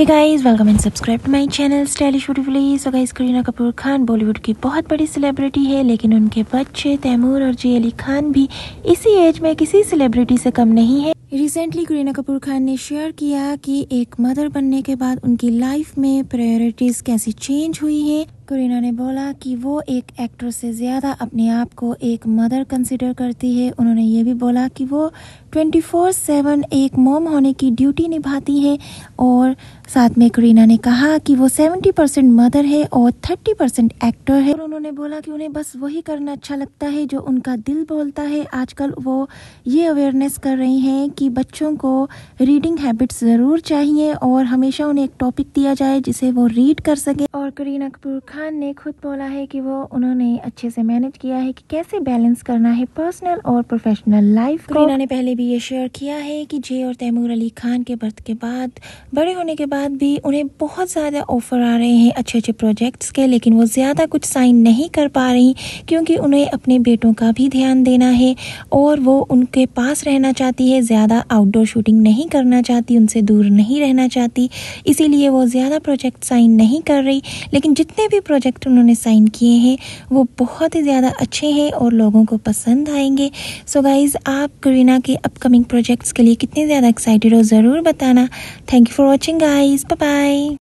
Hey guys welcome and subscribe to my channel stylish beautifully so guys Kareena Kapoor Khan Bollywood की बहुत बड़ी celebrity है, लेकिन उनके बच्चे तैमूर और जे अली खान भी इसी एज में किसी सेलिब्रिटी से कम नहीं है। रिसेंटली करीना कपूर खान ने शेयर किया कि एक मदर बनने के बाद उनकी लाइफ में प्रायोरिटीज कैसी चेंज हुई है। करीना ने बोला कि वो एक एक्टर से ज़्यादा अपने आप को एक मदर कंसिडर करती है। उन्होंने ये भी बोला कि वो 24/7 एक मोम होने की ड्यूटी निभाती है और साथ में करीना ने कहा कि वो 70 परसेंट मदर है और 30 परसेंट एक्टर है। और उन्होंने बोला कि उन्हें बस वही करना अच्छा लगता है जो उनका दिल बोलता है। आजकल वो ये अवेयरनेस कर रही हैं कि बच्चों को रीडिंग हैबिट्स ज़रूर चाहिए और हमेशा उन्हें एक टॉपिक दिया जाए जिसे वो रीड कर सके। और करीना कपूर खान ने खुद बोला है कि वो उन्होंने अच्छे से मैनेज किया है कि कैसे बैलेंस करना है पर्सनल और प्रोफेशनल लाइफ करीना ने पहले भी ये शेयर किया है कि जे और तैमूर अली खान के बर्थ के बाद, बड़े होने के बाद भी उन्हें बहुत ज़्यादा ऑफ़र आ रहे हैं अच्छे अच्छे प्रोजेक्ट्स के, लेकिन वो ज़्यादा कुछ साइन नहीं कर पा रही क्योंकि उन्हें अपने बेटों का भी ध्यान देना है और वो उनके पास रहना चाहती है, ज़्यादा आउटडोर शूटिंग नहीं करना चाहती, उनसे दूर नहीं रहना चाहती। इसीलिए वो ज़्यादा प्रोजेक्ट साइन नहीं कर रही। लेकिन जितने भी प्रोजेक्ट उन्होंने साइन किए हैं, वो बहुत ही ज़्यादा अच्छे हैं और लोगों को पसंद आएँगे। सो so गाइज़ आप करीना के अपकमिंग प्रोजेक्ट्स के लिए कितने ज़्यादा एक्साइटेड हो, ज़रूर बताना। Thank you for watching guys bye